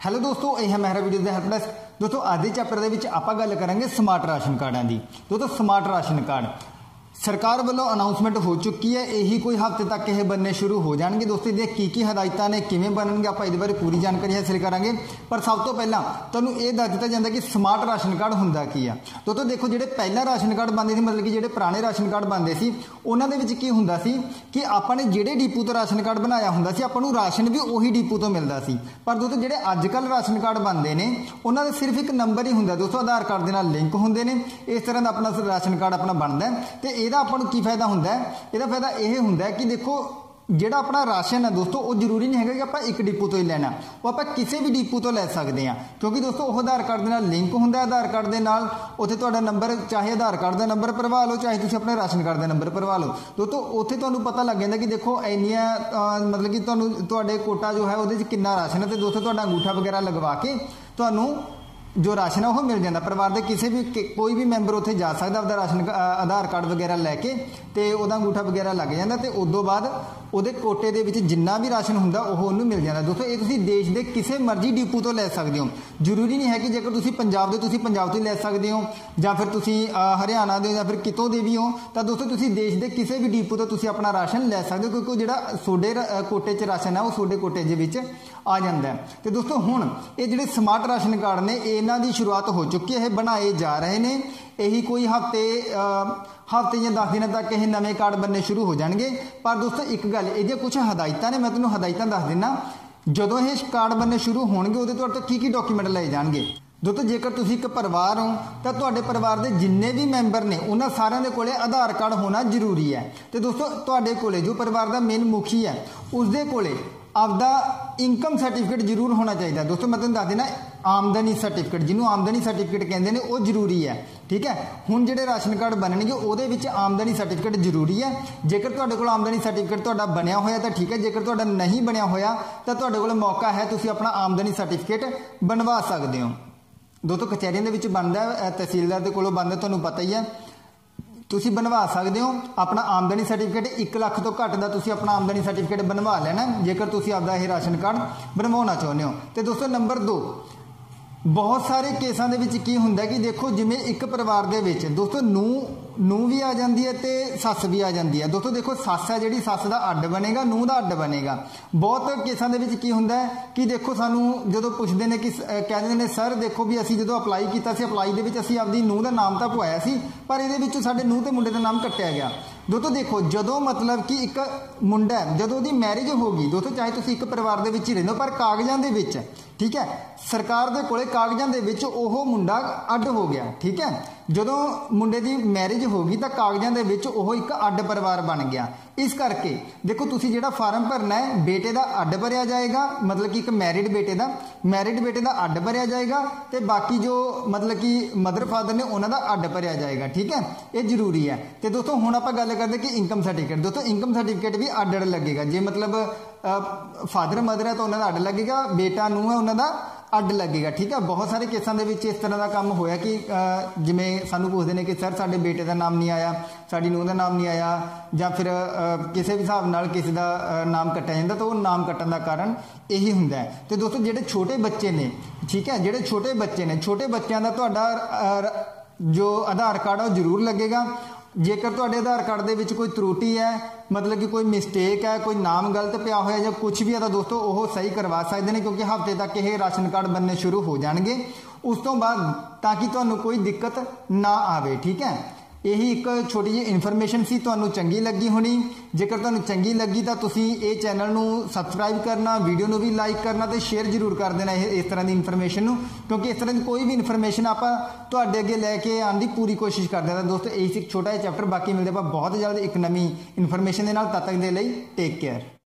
Hello ਦੋਸਤੋ, ਇਹ ਹੈ ਮਹਿਰਾ ਵੀਡੀਓ ਦੇ ਹੈਲਪ ਡੈਸਕ। ਦੋਸਤੋ, ਅੱਜ ਦੇ ਚੈਪਟਰ ਦੇ ਵਿੱਚ ਆਪਾਂ ਗੱਲ ਕਰਾਂਗੇ ਸਮਾਰਟ ਰਾਸ਼ਨ ਕਾਰਡਾਂ ਦੀ। ਦੋਸਤੋ ਸਮਾਰਟ ਰਾਸ਼ਨ ਕਾਰਡ। ਸਰਕਾਰ ਵੱਲੋਂ ਅਨਾਉਂਸਮੈਂਟ ਹੋ ਚੁੱਕੀ ਹੈ। ਇਹੀ ਕੋਈ ਹਫ਼ਤੇ ਤੱਕ ਇਹ ਬੰਨੇ ਸ਼ੁਰੂ ਹੋ ਜਾਣਗੇ। ਦੋਸਤੋ, ਇਹਦੇ ਕੀ ਕੀ ਹਦਾਇਤਾਂ ਨੇ, ਕਿਵੇਂ ਬਣਨਗੇ, ਆਪਾਂ ਇਹਦੇ ਬਾਰੇ ਪੂਰੀ ਜਾਣਕਾਰੀ ਹਾਸਲ ਕਰਾਂਗੇ। ਪਰ ਸਭ ਤੋਂ ਪਹਿਲਾਂ ਤੁਹਾਨੂੰ ਇਹ ਦੱਸ ਦਿੱਤਾ ਜਾਂਦਾ ਕਿ ਸਮਾਰਟ ਰਾਸ਼ਨ ਕਾਰਡ ਹੁੰਦਾ ਕੀ ਆ। ਦੋਸਤੋ, ਦੇਖੋ, ਜਿਹੜੇ ਪਹਿਲਾਂ ਰਾਸ਼ਨ ਕਾਰਡ ਬਣਦੇ ਸੀ, ਮਤਲਬ ਕਿ ਜਿਹੜੇ ਪੁਰਾਣੇ ਰਾਸ਼ਨ ਕਾਰਡ ਬਣਦੇ ਸੀ, ਉਹਨਾਂ ਦੇ ਵਿੱਚ ਕੀ ਹੁੰਦਾ ਸੀ ਕਿ ਆਪਾਂ ਨੇ ਜਿਹੜੇ ਡੀਪੂ ਤੋਂ ਰਾਸ਼ਨ ਕਾਰਡ ਬਣਾਇਆ ਹੁੰਦਾ ਸੀ, ਆਪਾਂ ਨੂੰ ਰਾਸ਼ਨ ਵੀ ਉਹੀ ਡੀਪੂ ਤੋਂ ਮਿਲਦਾ ਸੀ। ਪਰ ਦੋਸਤੋ, ਜਿਹੜੇ ਅੱਜ ਕੱਲ ਰਾਸ਼ਨ ਕਾਰਡ ਬਣਦੇ ਨੇ, ਉਹਨਾਂ ਦੇ ਸਿਰਫ ਇੱਕ ਨੰਬਰ ਹੀ ਹੁੰਦਾ। ਦੋਸਤੋ, ਆਧਾਰ ਕਾਰਡ ਦੇ ਨਾਲ ਲਿੰਕ ਹੁੰਦੇ ਨੇ। ਇਸ ਤਰ੍ਹਾਂ ਦਾ ਆਪਣਾ ਰਾਸ਼ਨ ਕਾਰਡ ਆਪਣਾ ਬਣਦਾ ਤੇ ਇਹਦਾ ਆਪਾਂ ਨੂੰ ਕੀ ਫਾਇਦਾ ਹੁੰਦਾ ਹੈ? ਇਹਦਾ ਫਾਇਦਾ ਇਹ ਹੁੰਦਾ ਹੈ ਕਿ ਦੇਖੋ, ਜਿਹੜਾ ਆਪਣਾ ਰਾਸ਼ਨ ਹੈ ਦੋਸਤੋ, ਉਹ ਜ਼ਰੂਰੀ ਨਹੀਂ ਹੈਗਾ ਕਿ ਆਪਾਂ ਇੱਕ ਡਿਪੂ ਤੋਂ ਹੀ ਲੈਣਾ। ਉਹ ਆਪਾਂ ਕਿਸੇ ਵੀ ਡਿਪੂ ਤੋਂ ਲੈ ਸਕਦੇ ਹਾਂ। ਕਿਉਂਕਿ ਦੋਸਤੋ, ਉਹ ਆਧਾਰ ਕਾਰਡ ਦੇ ਨਾਲ ਲਿੰਕ ਹੁੰਦਾ ਹੈ ਆਧਾਰ ਕਾਰਡ ਦੇ ਨਾਲ। ਉੱਥੇ ਤੁਹਾਡਾ ਨੰਬਰ, ਚਾਹੇ ਆਧਾਰ ਕਾਰਡ ਦਾ ਨੰਬਰ ਭਰਵਾ ਲਓ, ਚਾਹੇ ਤੁਸੀਂ ਆਪਣੇ ਰਾਸ਼ਨ ਕਾਰਡ ਦਾ ਨੰਬਰ ਭਰਵਾ ਲਓ। ਦੋਸਤੋ, ਉੱਥੇ ਤੁਹਾਨੂੰ ਪਤਾ ਲੱਗ ਜਾਂਦਾ ਕਿ ਦੇਖੋ, ਇੰਨੀਆਂ ਮਤਲਬ ਕਿ ਤੁਹਾਨੂੰ ਤੁਹਾਡੇ ਕੋਟਾ ਜੋ ਹੈ, ਉਹਦੇ 'ਚ ਕਿੰਨਾ ਰਾਸ਼ਨ ਹੈ। ਤੇ ਦੋਸਤੋ, ਤੁਹਾਡਾ ਅੰਗੂਠਾ ਵਗੈਰਾ ਲਗਵਾ ਕੇ ਤੁਹਾਨੂੰ ਜੋ ਰਾਸ਼ਨ ਆ, ਉਹ ਮਿਲ ਜਾਂਦਾ। ਪਰਿਵਾਰ ਦੇ ਕਿਸੇ ਵੀ ਕੋਈ ਵੀ ਮੈਂਬਰ ਉੱਥੇ ਜਾ ਸਕਦਾ, ਆਪਦਾ ਰਾਸ਼ਨ ਆਧਾਰ ਕਾਰਡ ਵਗੈਰਾ ਲੈ ਕੇ ਤੇ ਉਹਦਾ ਅੰਗੂਠਾ ਵਗੈਰਾ ਲੱਗ ਜਾਂਦਾ ਤੇ ਉਸ ਤੋਂ ਬਾਅਦ ਉਹਦੇ ਕੋਟੇ ਦੇ ਵਿੱਚ ਜਿੰਨਾ ਵੀ ਰਾਸ਼ਨ ਹੁੰਦਾ, ਉਹ ਉਹਨੂੰ ਮਿਲ ਜਾਂਦਾ। ਦੋਸਤੋ, ਇਹ ਤੁਸੀਂ ਦੇਸ਼ ਦੇ ਕਿਸੇ ਮਰਜ਼ੀ ਡਿਪੂ ਤੋਂ ਲੈ ਸਕਦੇ ਹੋ। ਜ਼ਰੂਰੀ ਨਹੀਂ ਹੈ ਕਿ ਜੇਕਰ ਤੁਸੀਂ ਪੰਜਾਬ ਦੇ, ਤੁਸੀਂ ਪੰਜਾਬ ਤੋਂ ਹੀ ਲੈ ਸਕਦੇ ਹੋ ਜਾਂ ਫਿਰ ਤੁਸੀਂ ਹਰਿਆਣਾ ਦੇ ਜਾਂ ਫਿਰ ਕਿਤੋਂ ਦੇ ਵੀ ਹੋ, ਤਾਂ ਦੋਸਤੋ, ਤੁਸੀਂ ਦੇਸ਼ ਦੇ ਕਿਸੇ ਵੀ ਡਿਪੂ ਤੋਂ ਤੁਸੀਂ ਆਪਣਾ ਰਾਸ਼ਨ ਲੈ ਸਕਦੇ ਹੋ, ਕਿਉਂਕਿ ਜਿਹੜਾ ਸੋਡੇ ਕੋਟੇ 'ਚ ਰਾਸ਼ਨ ਹੈ ਉਹ ਸੋਡੇ ਕੋਟੇ ਦੇ ਵਿੱਚ ਆ ਜਾਂਦਾ ਹੈ। ਤੇ ਦੋਸਤੋ, ਹੁਣ ਇਹ ਜਿਹੜੇ ਸਮਾਰਟ ਰਾਸ਼ਨ ਕਾਰਡ ਨੇ, ਇਹ ਇਹਨਾਂ ਦੀ ਸ਼ੁਰੂਆਤ ਹੋ ਚੁੱਕੀ ਹੈ, ਇਹ ਬਣਾਏ ਜਾ ਰਹੇ ਨੇ। ਇਹੀ ਕੋਈ ਹਫ਼ਤੇ ਹਫ਼ਤੇ ਜਾਂ 10 ਦਿਨਾਂ ਤੱਕ ਇਹ ਨਵੇਂ ਕਾਰਡ ਬੰਨੇ ਸ਼ੁਰੂ ਹੋ ਜਾਣਗੇ। ਪਰ ਦੋਸਤੋ, ਇੱਕ ਗੱਲ, ਇਹਦੀਆਂ ਕੁਝ ਹਦਾਇਤਾਂ ਨੇ, ਮੈਂ ਤੁਹਾਨੂੰ ਹਦਾਇਤਾਂ ਦੱਸ ਦਿੰਨਾ ਜਦੋਂ ਇਹ ਕਾਰਡ ਬੰਨੇ ਸ਼ੁਰੂ ਹੋਣਗੇ, ਉਹਦੇ ਤੁਹਾਡੇ ਤੋਂ ਕੀ ਕੀ ਡਾਕੂਮੈਂਟ ਲਏ ਜਾਣਗੇ? ਦੋਸਤੋ, ਜੇਕਰ ਤੁਸੀਂ ਇੱਕ ਪਰਿਵਾਰ ਹੋ, ਤਾਂ ਤੁਹਾਡੇ ਪਰਿਵਾਰ ਦੇ ਜਿੰਨੇ ਵੀ ਮੈਂਬਰ ਨੇ, ਉਹਨਾਂ ਸਾਰਿਆਂ ਦੇ ਕੋਲੇ ਆਧਾਰ ਕਾਰਡ ਹੋਣਾ ਜ਼ਰੂਰੀ ਹੈ। ਤੇ ਦੋਸਤੋ, ਤੁਹਾਡੇ ਕੋਲੇ ਜੋ ਪਰਿਵਾਰ ਦਾ ਮੇਨ ਮੁਖੀ ਹੈ ਉਸ ਦੇ ਕੋਲੇ ਆਪਦਾ ਇਨਕਮ ਸਰਟੀਫਿਕੇਟ ਜ਼ਰੂਰ ਹੋਣਾ ਚਾਹੀਦਾ। ਦੋਸਤੋ, ਮੈਂ ਤੁਹਾਨੂੰ ਦੱਸ ਦੇਣਾ ਆਮਦਨੀ ਸਰਟੀਫਿਕੇਟ ਜਿਹਨੂੰ ਆਮਦਨੀ ਸਰਟੀਫਿਕੇਟ ਕਹਿੰਦੇ ਨੇ, ਉਹ ਜ਼ਰੂਰੀ ਹੈ। ਠੀਕ ਹੈ? ਹੁਣ ਜਿਹੜੇ ਰਾਸ਼ਨ ਕਾਰਡ ਬਣਨਗੇ, ਉਹਦੇ ਵਿੱਚ ਆਮਦਨੀ ਸਰਟੀਫਿਕੇਟ ਜ਼ਰੂਰੀ ਹੈ। ਜੇਕਰ ਤੁਹਾਡੇ ਕੋਲ ਆਮਦਨੀ ਸਰਟੀਫਿਕੇਟ ਤੁਹਾਡਾ ਬਣਿਆ ਹੋਇਆ, ਤਾਂ ਠੀਕ ਹੈ। ਜੇਕਰ ਤੁਹਾਡਾ ਨਹੀਂ ਬਣਿਆ ਹੋਇਆ, ਤਾਂ ਤੁਹਾਡੇ ਕੋਲ ਮੌਕਾ ਹੈ, ਤੁਸੀਂ ਆਪਣਾ ਆਮਦਨੀ ਸਰਟੀਫਿਕੇਟ ਬਣਵਾ ਸਕਦੇ ਹੋ। ਦੋਸਤੋ, ਕਚਹਿਰੀਆਂ ਦੇ ਵਿੱਚ ਬਣਦਾ ਤਹਿਸੀਲਦਾਰ ਦੇ ਕੋਲੋਂ ਬਣਦਾ, ਤੁਹਾਨੂੰ ਪਤਾ ਹੀ ਹੈ। ਤੁਸੀਂ ਬਣਵਾ ਸਕਦੇ ਹੋ। ਆਪਣਾ ਆਮਦਨੀ ਸਰਟੀਫਿਕੇਟ 1 ਲੱਖ ਤੋਂ ਘੱਟ ਦਾ ਤੁਸੀਂ ਆਪਣਾ ਆਮਦਨੀ ਸਰਟੀਫਿਕੇਟ ਬਣਵਾ ਲੈਣਾ ਜੇਕਰ ਤੁਸੀਂ ਆਪਦਾ ਇਹ ਰਾਸ਼ਨ ਕਾਰਡ ਬਣਵਾਉਣਾ ਚਾਹੁੰਦੇ ਹੋ। ਤੇ ਦੋਸਤੋ, ਨੰਬਰ 2 ਬਹੁਤ ਸਾਰੇ ਕੇਸਾਂ ਦੇ ਵਿੱਚ ਕੀ ਹੁੰਦਾ ਕਿ ਦੇਖੋ, ਜਿਵੇਂ ਇੱਕ ਪਰਿਵਾਰ ਦੇ ਵਿੱਚ, ਦੋਸਤੋ ਨੂੰ ਨੂੰ ਵੀ ਆ ਜਾਂਦੀ ਹੈ ਤੇ ਸੱਸ ਵੀ ਆ ਜਾਂਦੀ ਹੈ। ਦੋਸਤੋ, ਦੇਖੋ, ਸੱਸ ਹੈ ਜਿਹੜੀ, ਸੱਸ ਦਾ ਅੱਡ ਬਣੇਗਾ ਨੂੰ ਦਾ ਅੱਡ ਬਣੇਗਾ। ਬਹੁਤ ਕੇਸਾਂ ਦੇ ਵਿੱਚ ਕੀ ਹੁੰਦਾ ਕਿ ਦੇਖੋ, ਸਾਨੂੰ ਜਦੋਂ ਪੁੱਛਦੇ ਨੇ ਕਿ ਕਹਿੰਦੇ ਨੇ, ਸਰ, ਦੇਖੋ ਵੀ ਅਸੀਂ ਜਦੋਂ ਅਪਲਾਈ ਕੀਤਾ ਸੀ, ਅਪਲਾਈ ਦੇ ਵਿੱਚ ਅਸੀਂ ਆਪਦੀ ਨੂੰ ਦਾ ਨਾਮ ਤਾਂ ਪਵਾਇਆ ਸੀ, ਪਰ ਇਹਦੇ ਵਿੱਚੋਂ ਸਾਡੇ ਨੂੰ ਤੇ ਮੁੰਡੇ ਦਾ ਨਾਮ ਕੱਟਿਆ ਗਿਆ। ਦੋਸਤੋ ਦੇਖੋ, ਜਦੋਂ ਮਤਲਬ ਕਿ ਇੱਕ ਮੁੰਡਾ ਜਦੋਂ ਉਹਦੀ ਮੈਰਿਜ ਹੋ ਗਈ, ਦੋਸਤੋ ਚਾਹੇ ਤੁਸੀਂ ਇੱਕ ਪਰਿਵਾਰ ਦੇ ਵਿੱਚ ਹੀ ਰਹਿੰਦੇ ਹੋ, ਪਰ ਕਾਗਜ਼ਾਂ ਦੇ ਵਿੱਚ, ਠੀਕ ਹੈ? ਸਰਕਾਰ ਦੇ ਕੋਲੇ ਕਾਗਜ਼ਾਂ ਦੇ ਵਿੱਚ ਉਹ ਮੁੰਡਾ ਅੱਡ ਹੋ ਗਿਆ, ਠੀਕ ਹੈ? ਜਦੋਂ ਮੁੰਡੇ ਦੀ ਮੈਰਿਜ ਹੋ ਗਈ ਤਾਂ ਕਾਗਜ਼ਾਂ ਦੇ ਵਿੱਚ ਉਹ ਇੱਕ ਅੱਡ ਪਰਿਵਾਰ ਬਣ ਗਿਆ। ਇਸ ਕਰਕੇ ਦੇਖੋ ਤੁਸੀਂ ਜਿਹੜਾ ਫਾਰਮ ਭਰਨਾ ਹੈ, ਬੇਟੇ ਦਾ ਅੱਡ ਭਰਿਆ ਜਾਏਗਾ, ਮਤਲਬ ਕਿ ਇੱਕ ਮੈਰਿਡ ਬੇਟੇ ਦਾ ਮੈਰਿਡ ਬੇਟੇ ਦਾ ਅੱਡ ਭਰਿਆ ਜਾਏਗਾ ਤੇ ਬਾਕੀ ਜੋ ਮਤਲਬ ਕਿ ਮਦਰ ਫਾਦਰ ਨੇ ਉਹਨਾਂ ਦਾ ਅੱਡ ਭਰਿਆ ਜਾਏਗਾ, ਠੀਕ ਹੈ? ਇਹ ਜ਼ਰੂਰੀ ਹੈ। ਤੇ ਦੋਸਤੋ, ਹੁਣ ਆਪਾਂ ਗੱਲ ਕਰਦੇ ਕਿ ਇਨਕਮ ਸਰਟੀਫਿਕੇਟ ਦੋਸਤੋ ਇਨਕਮ ਸਰਟੀਫਿਕੇਟ ਵੀ ਅੱਡ ਅੱਡ ਲੱਗੇਗਾ। ਜੇ ਮਤਲਬ ਫਾਦਰ ਮਦਰ ਹੈ ਤਾਂ ਉਹਨਾਂ ਦਾ ਅੱਡ ਲੱਗੇਗਾ, ਬੇਟਾ ਨੂੰ ਹੈ ਉਹਨਾਂ ਦਾ ਅੱਡ ਲੱਗੇਗਾ, ਠੀਕ ਆ? ਬਹੁਤ ਸਾਰੇ ਕੇਸਾਂ ਦੇ ਵਿੱਚ ਇਸ ਤਰ੍ਹਾਂ ਦਾ ਕੰਮ ਹੋਇਆ ਕਿ ਜਿਵੇਂ ਸਾਨੂੰ ਪੁੱਛਦੇ ਨੇ ਕਿ, ਸਰ, ਸਾਡੇ ਬੇਟੇ ਦਾ ਨਾਮ ਨਹੀਂ ਆਇਆ, ਸਾਡੀ ਨੂੰਹ ਦਾ ਨਾਮ ਨਹੀਂ ਆਇਆ, ਜਾਂ ਫਿਰ ਕਿਸੇ ਵੀ ਹਿਸਾਬ ਨਾਲ ਕਿਸੇ ਦਾ ਨਾਮ ਕੱਟਿਆ ਜਾਂਦਾ ਤਾਂ ਉਹ ਨਾਮ ਕੱਟਣ ਦਾ ਕਾਰਨ ਇਹੀ ਹੁੰਦਾ ਹੈ। ਤੇ ਦੋਸਤੋ, ਜਿਹੜੇ ਛੋਟੇ ਬੱਚੇ ਨੇ, ਠੀਕ ਹੈ? ਜਿਹੜੇ ਛੋਟੇ ਬੱਚੇ ਨੇ, ਛੋਟੇ ਬੱਚਿਆਂ ਦਾ ਤੁਹਾਡਾ ਜੋ ਆਧਾਰ ਕਾਰਡ ਆ ਉਹ ਜ਼ਰੂਰ ਲੱਗੇਗਾ। ਜੇਕਰ ਤੁਹਾਡੇ ਆਧਾਰ ਕਾਰਡ ਦੇ ਵਿੱਚ ਕੋਈ ਤਰੁਟੀ ਹੈ, ਮਤਲਬ ਕਿ ਕੋਈ ਮਿਸਟੇਕ ਹੈ, ਕੋਈ ਨਾਮ ਗਲਤ ਪਿਆ ਹੋਇਆ ਜਾਂ ਕੁਝ ਵੀ ਹੈ, ਤਾਂ ਦੋਸਤੋ ਉਹ ਸਹੀ ਕਰਵਾ ਸਕਦੇ ਨੇ ਕਿਉਂਕਿ ਹਫ਼ਤੇ ਤੱਕ ਇਹ ਰਾਸ਼ਨ ਕਾਰਡ ਬਣਨੇ ਸ਼ੁਰੂ ਹੋ ਜਾਣਗੇ। ਉਸ ਤੋਂ ਬਾਅਦ ਤਾਂ ਕਿ ਤੁਹਾਨੂੰ ਕੋਈ ਦਿੱਕਤ ਨਾ ਆਵੇ, ਠੀਕ ਹੈ? ਇਹੀ ਇੱਕ ਛੋਟੀ ਜਿਹੀ ਇਨਫੋਰਮੇਸ਼ਨ ਸੀ, ਤੁਹਾਨੂੰ ਚੰਗੀ ਲੱਗੀ ਹੋਣੀ। ਜੇਕਰ ਤੁਹਾਨੂੰ ਚੰਗੀ ਲੱਗੀ ਤਾਂ ਤੁਸੀਂ ਇਹ ਚੈਨਲ ਨੂੰ ਸਬਸਕ੍ਰਾਈਬ ਕਰਨਾ ਵੀਡੀਓ ਨੂੰ ਵੀ ਲਾਈਕ ਕਰਨਾ ਤੇ ਸ਼ੇਅਰ ਜ਼ਰੂਰ ਕਰ ਦੇਣਾ ਇਹ, ਇਸ ਤਰ੍ਹਾਂ ਦੀ ਇਨਫੋਰਮੇਸ਼ਨ ਨੂੰ। ਕਿਉਂਕਿ ਇਸ ਤਰ੍ਹਾਂ ਦੀ ਕੋਈ ਵੀ ਇਨਫੋਰਮੇਸ਼ਨ ਆਪਾਂ ਤੁਹਾਡੇ ਅੱਗੇ ਲੈ ਕੇ ਆਉਣ ਦੀ ਪੂਰੀ ਕੋਸ਼ਿਸ਼ ਕਰਦੇ ਹਾਂ। ਦੋਸਤੋ, ਇਹ ਇੱਕ ਛੋਟਾ ਜਿਹਾ ਚੈਪਟਰ ਬਾਕੀ ਮਿਲਦੇ ਆਪਾਂ ਬਹੁਤ ਜਲਦ ਇੱਕ ਨਵੀਂ ਇਨਫੋਰਮੇਸ਼ਨ ਦੇ ਨਾਲ। ਤਦ ਤੱਕ ਦੇ ਲਈ ਟੇਕ ਕੇਅਰ